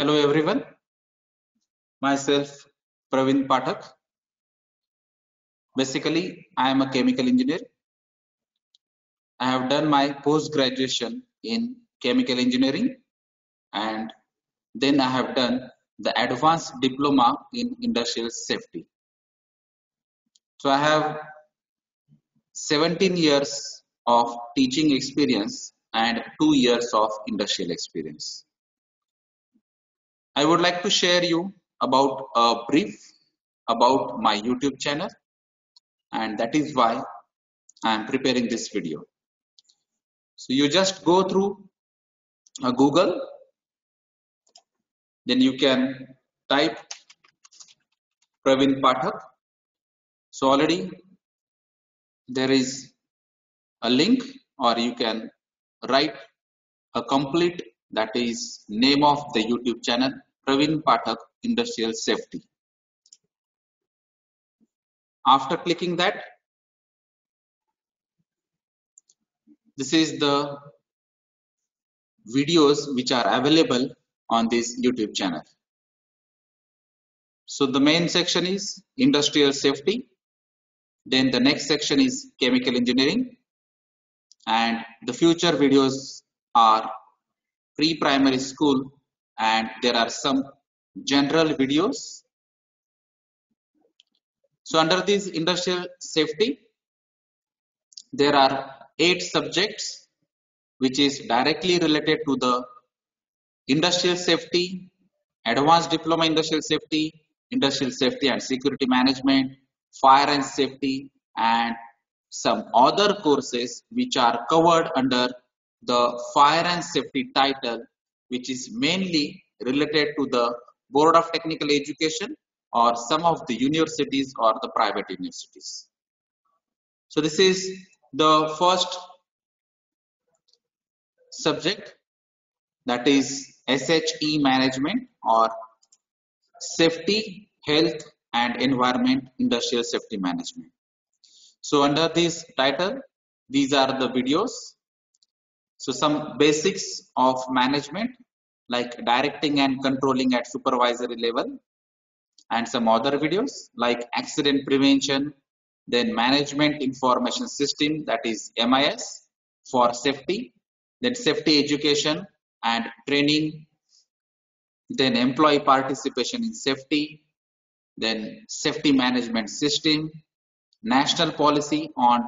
Hello everyone. Myself Pravin Pathak. Basically, I am a chemical engineer. I have done my post graduation in chemical engineering and then I have done the advanced diploma in industrial safety. So I have 17 years of teaching experience and 2 years of industrial experience. I would like to share you about a brief about my YouTube channel and that is why I am preparing this video. So you just go through a Google then you can type Pravin Pathak. So already there is a link or you can write a complete that is name of the YouTube channel Pravin Pathak Industrial Safety. After clicking that, this is the videos which are available on this YouTube channel. So the main section is industrial safety. Then the next section is chemical engineering. And the future videos are pre-primary school and there are some general videos. So under this industrial safety, there are eight subjects which is directly related to the industrial safety, advanced diploma industrial safety, industrial safety and security management, fire and safety and some other courses which are covered under the fire and safety title which is mainly related to the Board of Technical Education or some of the universities or the private universities. So this is the first subject that is SHE management or safety, health and environment industrial safety management. So under this title, these are the videos. So some basics of management like directing and controlling at supervisory level and some other videos like accident prevention then management information system that is MIS for safety then safety education and training then employee participation in safety then safety management system national policy on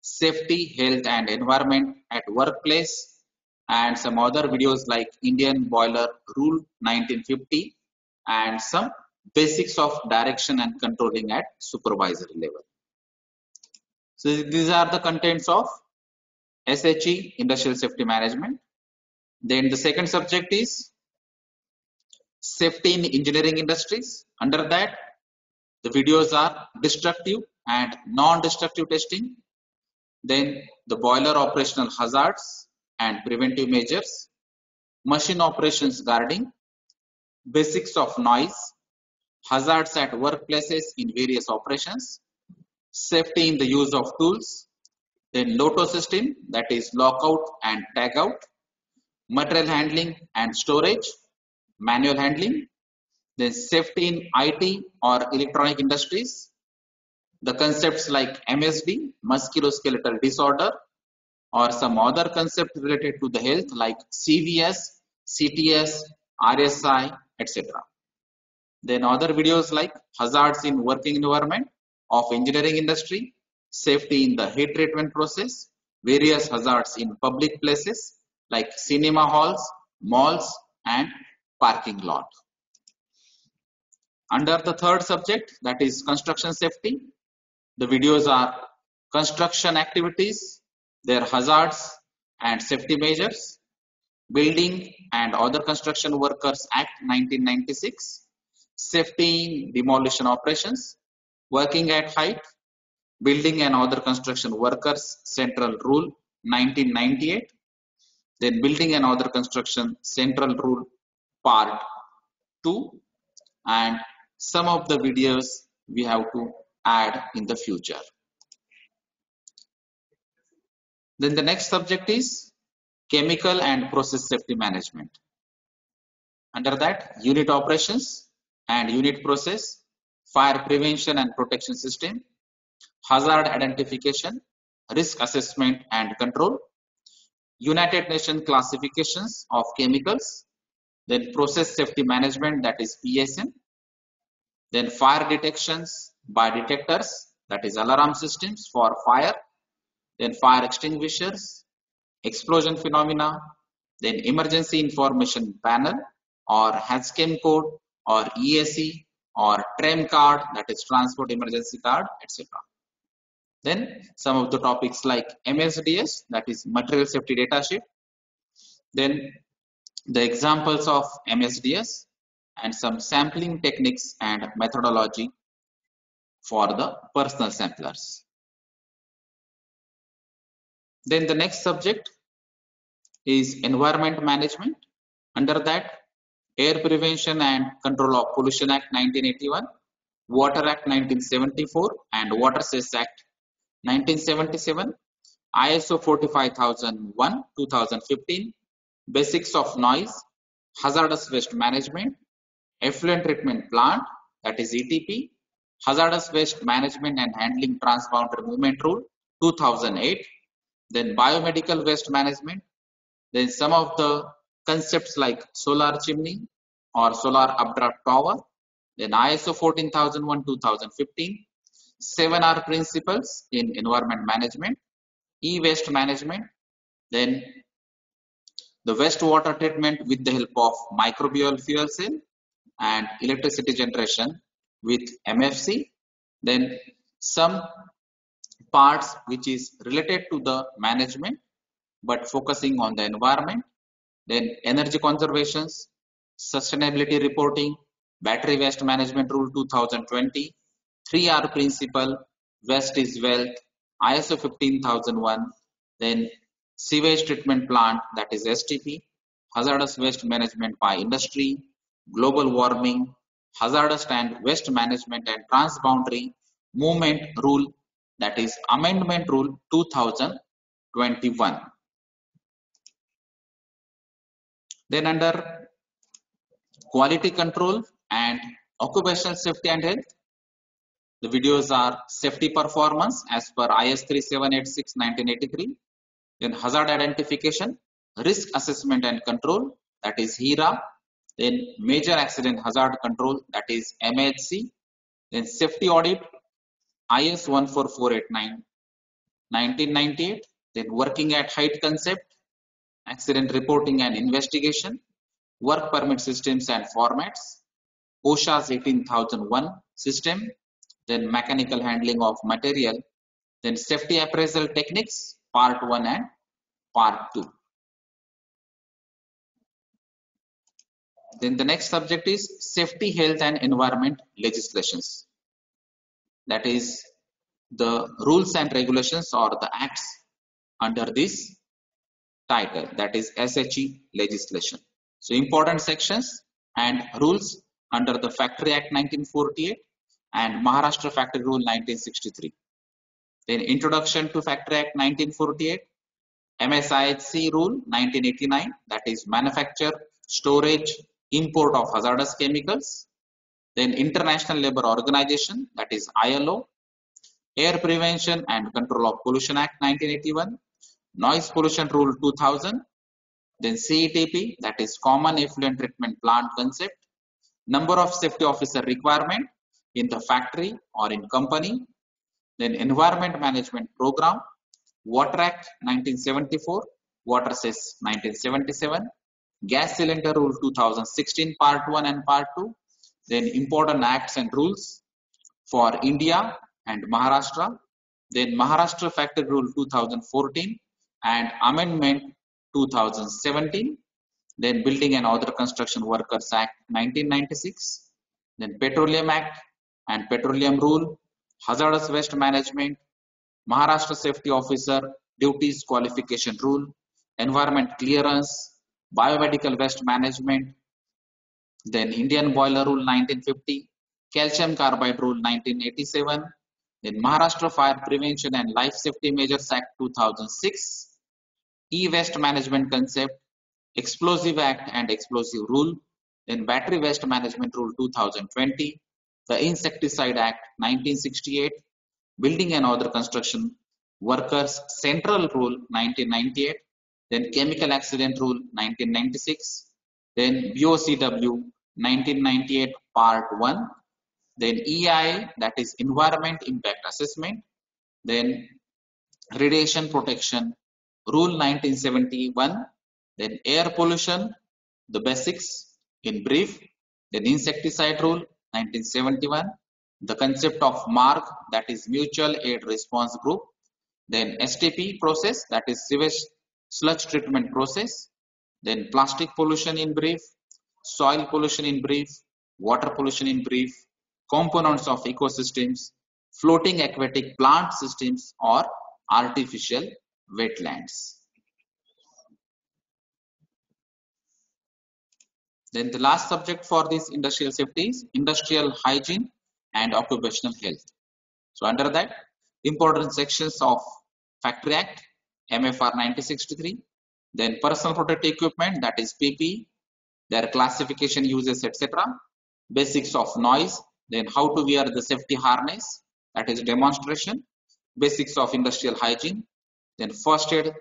safety health and environment at workplace and some other videos like Indian Boiler Rule 1950 and some basics of direction and controlling at supervisory level. So these are the contents of SHE Industrial Safety Management. Then the second subject is Safety in Engineering Industries. Under that the videos are destructive and non-destructive testing. Then the boiler operational hazards and preventive measures, machine operations guarding, basics of noise, hazards at workplaces in various operations, safety in the use of tools, then LOTO system that is lockout and tagout, material handling and storage, manual handling, then safety in IT or electronic industries, the concepts like MSD, musculoskeletal disorder, or some other concept related to the health like CVS, CTS, RSI, etc. Then other videos like hazards in working environment of engineering industry, safety in the heat treatment process, various hazards in public places like cinema halls, malls and parking lot. Under the third subject that is construction safety, the videos are construction activities their hazards and safety measures, Building and Other Construction Workers Act 1996, Safety in Demolition Operations, Working at Height, Building and Other Construction Workers Central Rule 1998, then Building and Other Construction Central Rule Part 2 and some of the videos we have to add in the future. Then the next subject is chemical and process safety management. Under that, unit operations and unit process, fire prevention and protection system, hazard identification, risk assessment and control, United Nations classifications of chemicals, then process safety management that is PSM, then fire detections by detectors that is alarm systems for fire, then fire extinguishers, explosion phenomena, then emergency information panel or HAZCHEM code or ESE or TREM card that is transport emergency card etc. Then some of the topics like MSDS that is material safety data sheet. Then the examples of MSDS and some sampling techniques and methodology for the personal samplers. Then the next subject is environment management. Under that, Air Prevention and Control of Pollution Act 1981, Water Act 1974 and Water Act 1977, ISO 45001 2015, Basics of Noise, Hazardous Waste Management, Effluent Treatment Plant that is ETP, Hazardous Waste Management and Handling Transboundary Movement Rule 2008, then Biomedical Waste Management, then some of the concepts like solar chimney or solar updraft tower, then ISO 14001 2015, 7R principles in environment management, e-waste management, then the wastewater treatment with the help of microbial fuel cell and electricity generation with MFC, then some parts which is related to the management but focusing on the environment, then energy conservations, sustainability reporting, battery waste management rule 2020, 3R principle, waste is wealth, ISO 15001, then sewage treatment plant that is STP, hazardous waste management by industry, global warming, hazardous and waste management and transboundary movement rule that is amendment rule 2021. Then under quality control and occupational safety and health, the videos are safety performance as per IS 3786 1983, then hazard identification, risk assessment and control that is HERA, then major accident hazard control that is MHC, then safety audit IS 14489 1998, then working at height concept, accident reporting and investigation, work permit systems and formats, OHSAS 18001 system, then mechanical handling of material, then safety appraisal techniques, part 1 and part 2. Then the next subject is safety, health and environment legislations. That is the rules and regulations or the acts under this title that is SHE legislation. So important sections and rules under the Factory Act 1948 and Maharashtra Factory Rule 1963. Then Introduction to Factory Act 1948, MSIHC Rule 1989 that is Manufacture, Storage, Import of Hazardous Chemicals. Then International Labour Organization that is ILO, Air Prevention and Control of Pollution Act 1981, Noise Pollution Rule 2000, then CETP that is Common Effluent Treatment Plant Concept, number of safety officer requirement in the factory or in company, then Environment Management Program, Water Act 1974, Water Cess 1977, Gas Cylinder Rule 2016 Part 1 and Part 2, then important acts and rules for India and Maharashtra, then Maharashtra Factory Rule 2014 and Amendment 2017, then Building and Other Construction Workers Act 1996, then Petroleum Act and Petroleum Rule, Hazardous Waste Management, Maharashtra Safety Officer Duties Qualification Rule, Environment Clearance, Biomedical Waste Management, then Indian Boiler Rule 1950, Calcium Carbide Rule 1987, then Maharashtra Fire Prevention and Life Safety Measures Act 2006, E-Waste Management Concept, Explosive Act and Explosive Rule, then Battery Waste Management Rule 2020, the Insecticide Act 1968, Building and Other Construction Workers Central Rule 1998, then Chemical Accident Rule 1996, then BOCW 1998 Part 1, then EI that is Environment Impact Assessment, then Radiation Protection Rule 1971, then Air Pollution, the basics in brief, then Insecticide Rule 1971, the concept of MARG that is Mutual Aid Response Group, then STP process that is sewage sludge treatment process, then plastic pollution in brief, soil pollution in brief, water pollution in brief, components of ecosystems, floating aquatic plant systems or artificial wetlands. Then the last subject for this industrial safety is industrial hygiene and occupational health. So under that, important sections of Factory Act, MFR 1963, then personal protective equipment that is PP, their classification uses etc. Basics of noise, then how to wear the safety harness that is demonstration, basics of industrial hygiene, then first aid,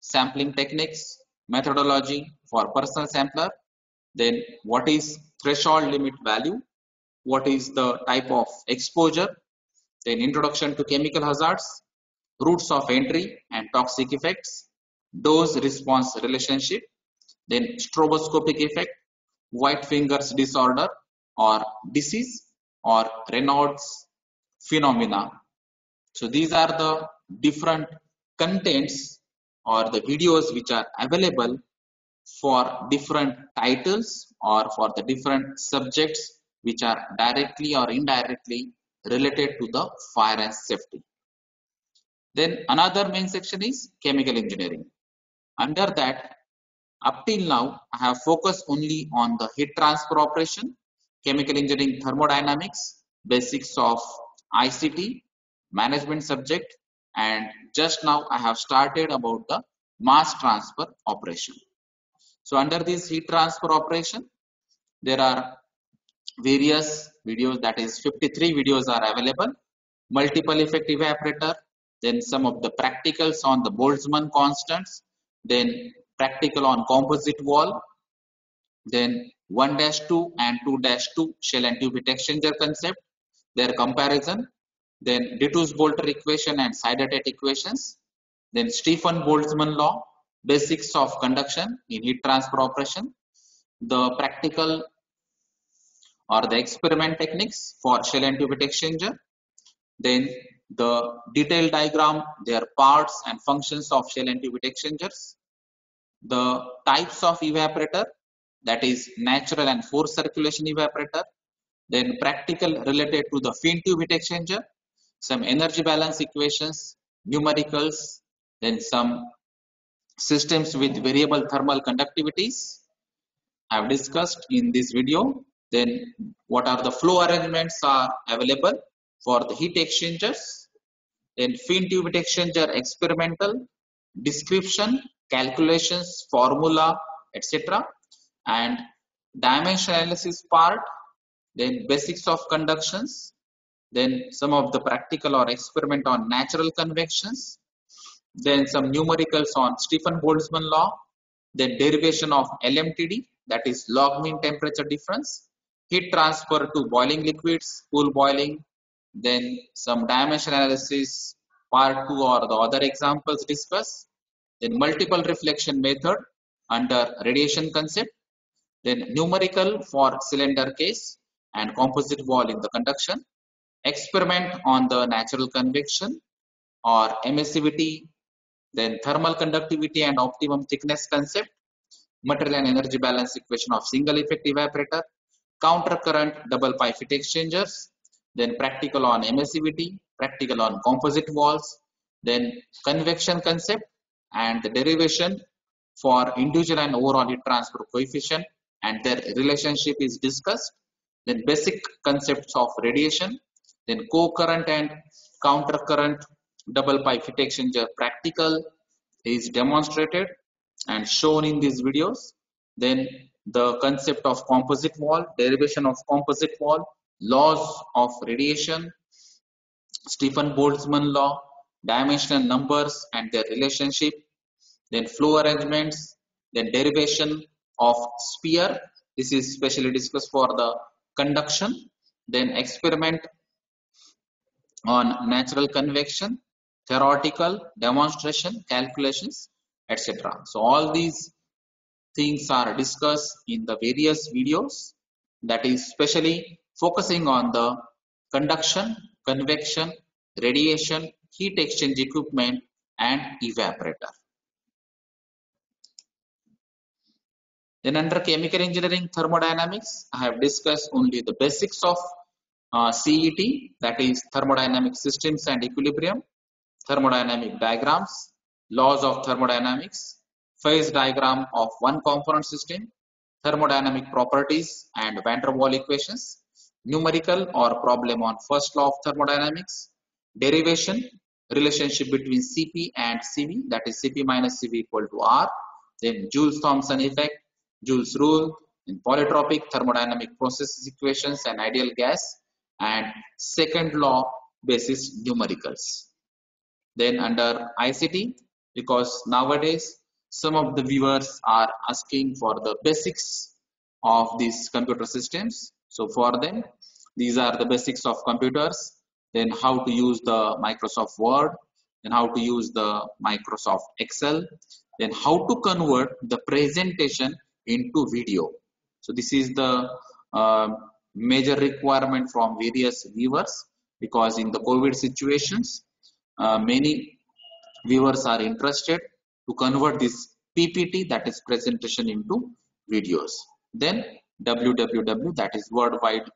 sampling techniques, methodology for personal sampler, then what is threshold limit value, what is the type of exposure, then introduction to chemical hazards, routes of entry and toxic effects, dose response relationship, then stroboscopic effect, white fingers disorder or disease or Raynaud's phenomena. So these are the different contents or the videos which are available for different titles or for the different subjects which are directly or indirectly related to the fire and safety. Then another main section is chemical engineering. Under that, up till now, I have focused only on the heat transfer operation, chemical engineering thermodynamics, basics of ICT, management subject, and just now I have started about the mass transfer operation. So under this heat transfer operation, there are various videos that is 53 videos are available, multiple effect evaporator, then some of the practicals on the Boltzmann constants, then practical on composite wall, then 1-2 and 2-2 shell and tube heat exchanger concept, their comparison, then Dittus-Boelter equation and Sieder-Tate equations, then Stefan Boltzmann law, basics of conduction in heat transfer operation, the practical or the experiment techniques for shell and tube heat exchanger, then the detailed diagram, their parts and functions of shell and tube heat exchangers, the types of evaporator that is natural and forced circulation evaporator, then practical related to the fin tube heat exchanger, some energy balance equations, numericals, then some systems with variable thermal conductivities I have discussed in this video. Then what are the flow arrangements are available for the heat exchangers. Then fin tube heat exchanger experimental description calculations, formula, etc. And dimension analysis part, then basics of conductions, then some of the practical or experiment on natural convections, then some numericals on Stefan Boltzmann law, then derivation of LMTD, that is log mean temperature difference, heat transfer to boiling liquids, pool boiling, then some dimension analysis part 2 or the other examples discussed, then multiple reflection method under radiation concept, then numerical for cylinder case and composite wall in the conduction, experiment on the natural convection or emissivity, then thermal conductivity and optimum thickness concept, material and energy balance equation of single effect evaporator, counter current double pipe heat exchangers, then practical on emissivity, practical on composite walls, then convection concept and the derivation for individual and overall heat transfer coefficient and their relationship is discussed. Then basic concepts of radiation, then co-current and counter current double pipe heat exchanger practical is demonstrated and shown in these videos. Then the concept of composite wall, derivation of composite wall, laws of radiation, Stefan Boltzmann law, dimensional numbers and their relationship, then flow arrangements, then derivation of sphere. This is specially discussed for the conduction, then experiment on natural convection, theoretical demonstration, calculations, etc. So all these things are discussed in the various videos that is specially focusing on the conduction, convection, radiation, heat exchange equipment and evaporator. Then under chemical engineering thermodynamics, I have discussed only the basics of uh, CET that is thermodynamic systems and equilibrium, thermodynamic diagrams, laws of thermodynamics, phase diagram of one component system, thermodynamic properties and van der Waal equations, numerical or problem on first law of thermodynamics, derivation, relationship between Cp and Cv that is Cp minus Cv equal to R, then Joule-Thomson effect, Joule's rule, in polytropic thermodynamic processes equations and ideal gas and second law basis numericals. Then under ICT because nowadays some of the viewers are asking for the basics of these computer systems. So for them these are the basics of computers then how to use the Microsoft Word, then how to use the Microsoft Excel, then how to convert the presentation into video. So this is the uh, major requirement from various viewers because in the COVID situations, uh, many viewers are interested to convert this PPT that is presentation into videos. Then www that is World Wide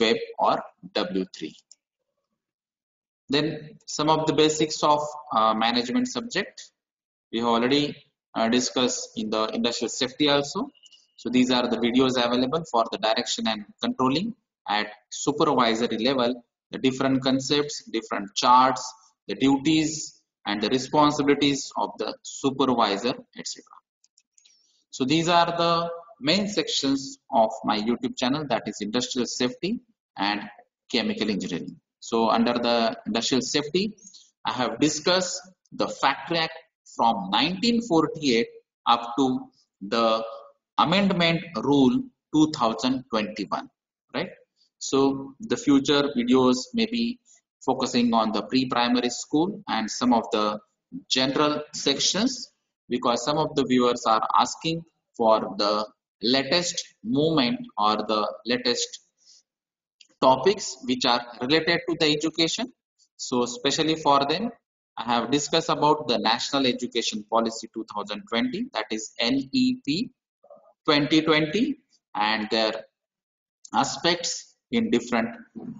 Web or W3. Then some of the basics of uh, management subject we have already uh, discussed in the industrial safety also. So these are the videos available for the direction and controlling at supervisory level, the different concepts, different charts, the duties and the responsibilities of the supervisor, etc. So these are the main sections of my YouTube channel that is industrial safety and chemical engineering. So under the industrial safety, I have discussed the Factory Act from 1948 up to the Amendment Rule 2021, right? So the future videos may be focusing on the pre-primary school and some of the general sections because some of the viewers are asking for the latest movement or the latest topics which are related to the education. So especially for them, I have discussed about the National Education Policy 2020 that is NEP 2020 and their aspects in different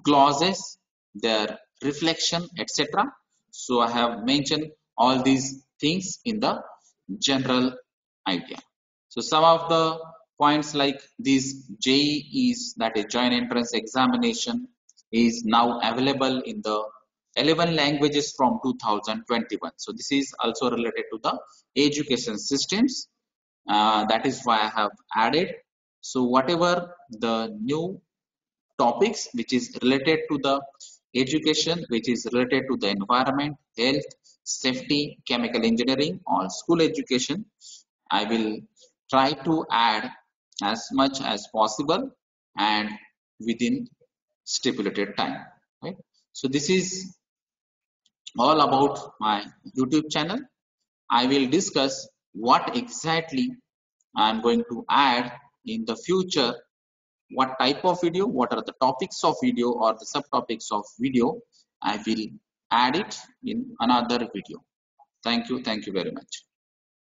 clauses, their reflection, etc. So I have mentioned all these things in the general idea. So some of the points like these JEEs that is joint entrance examination is now available in the 11 languages from 2021 so this is also related to the education systems uh, that is why I have added. So whatever the new topics which is related to the education which is related to the environment health safety chemical engineering or school education I will try to add as much as possible and within stipulated time right? So this is all about my youtube channel. I will discuss what exactly i am going to add in the future what type of video what are the topics of video or the subtopics of video. I will add it in another video. Thank you. Thank you very much